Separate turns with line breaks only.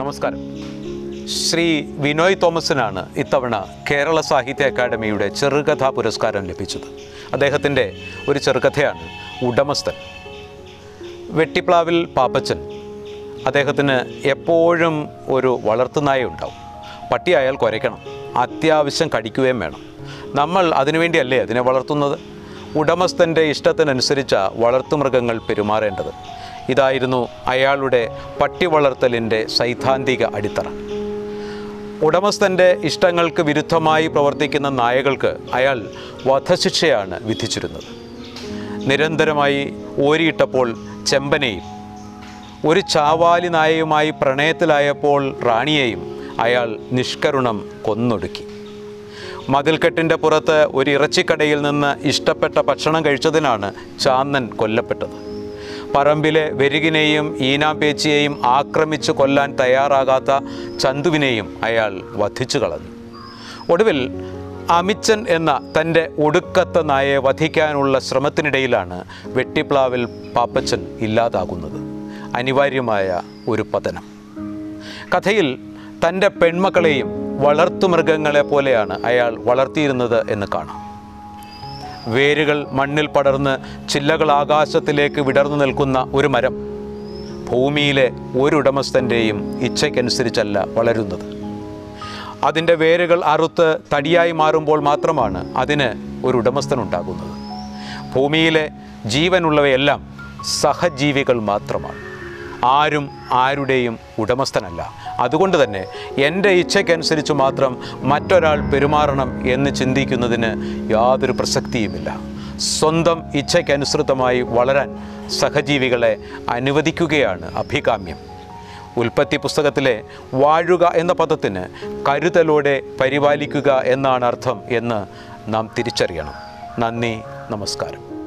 നമസ്കാരം. ശ്രീ വിനോയ് തോമസിനാണ് ഇത്തവണ കേരള സാഹിത്യ അക്കാദമിയുടെ ചെറുകഥാ പുരസ്കാരം ലഭിച്ചത്. അദ്ദേഹത്തിന്റെ ഒരു ചെറുകഥയാണ് ഉടമസ്ഥൻ. വെട്ടിപ്ലാവിൽ പാപ്പച്ചൻ. അദ്ദേഹത്തിന് എപ്പോഴും ഒരു വളർത്തുനായ ഉണ്ടാവും. പട്ടിയായാൽ കുരയ്ക്കണം. അത്യാവശ്യം കടിക്കുകയും വേണം. നമ്മൾ അതിനുവേണ്ടിയല്ലേ അതിനെ വളർത്തുന്നത്? ഉടമസ്ഥന്റെ ഇഷ്ടത്തിനനുസരിച്ച വളർത്തുമൃഗങ്ങൾ പെരുമാറേണ്ടത്. ഇതായിരുന്നു അയാളുടെ പട്ടി വളർത്തലിന്റെ സൈദ്ധാന്തിക അടിത്തറ. ഉടമസ്ഥന്റെ ഇഷ്ടങ്ങൾക്ക് വിരുദ്ധമായി പ്രവർത്തിക്കുന്ന നായകൾക്ക് അയാൾ വധശിക്ഷയാണ് വിധിച്ചിരുന്നത്. നിരന്തരമായി ഓരിയിട്ടപ്പോൾ ചെമ്പനെയും ഒരു ചാവാലി നായയുമായി പ്രണയത്തിലായപ്പോൾ റാണിയെയും അയാൾ നിഷ്കരുണം കൊന്നൊടുക്കി. മതിൽക്കെട്ടിന്റെ പുറത്ത് ഒരു ഇറച്ചിക്കടയിൽ നിന്ന് ഇഷ്ടപ്പെട്ട ഭക്ഷണം കഴിച്ചതിനാണ് ചാന്നൻ കൊല്ലപ്പെട്ടത്. പറമ്പിലെ വെരുകിനെയും ഈനാമ്പേച്ചിയെയും ആക്രമിച്ചു കൊല്ലാൻ തയ്യാറാകാത്ത ചന്തുവിനെയും അയാൾ വധിച്ചു കളഞ്ഞു. ഒടുവിൽ അമിച്ചൻ എന്ന തന്റെ ഒടുക്കത്തെ നായയെ വധിക്കാനുള്ള ശ്രമത്തിനിടയിലാണ് വെട്ടിപ്ലാവിൽ പാപ്പച്ചൻ ഇല്ലാതാകുന്നത്. അനിവാര്യമായ ഒരു പതനം. കഥയിൽ തന്റെ പെൺമക്കളെയും വളർത്തുമൃഗങ്ങളെ പോലെയാണ് അയാൾ വളർത്തിയിരുന്നത് എന്ന് കാണാം. വേരുകൾ മണ്ണിൽ പടർന്ന് ചില്ലകൾ ആകാശത്തിലേക്ക് വിടർന്നു നിൽക്കുന്ന ഒരു മരം ഭൂമിയിലെ ഒരു ഉടമസ്ഥന്റെയും ഇച്ഛയ്ക്കനുസരിച്ചല്ല വളരുന്നത്. അതിന്റെ വേരുകൾ അറുത്ത് തടിയായി മാറുമ്പോൾ മാത്രമാണ് അതിന് ഒരു ഉടമസ്ഥനുണ്ടാകുന്നത്. ഭൂമിയിലെ ജീവനുള്ളവയെല്ലാം സഹജീവികൾ മാത്രമാണ്. ആരും ആരുടെയും ഉടമസ്ഥനല്ല. അതുകൊണ്ട് തന്നെ എന്റെ ഇച്ഛയ്ക്കനുസരിച്ച് മാത്രം മറ്റൊരാൾ പെരുമാറണം എന്ന് ചിന്തിക്കുന്നതിന് യാതൊരു പ്രസക്തിയുമില്ല. സ്വന്തം ഇച്ഛയ്ക്കനുസൃതമായി വളരാൻ സഹജീവികളെ അനുവദിക്കുകയാണ് അഭികാമ്യം. ഉൽപ്പത്തി പുസ്തകത്തിലെ വാഴുക എന്ന പദത്തിന് കരുതലോടെ പരിപാലിക്കുക എന്നാണ് അർത്ഥം എന്ന് നാം തിരിച്ചറിയണം. നന്ദി നമസ്കാരം.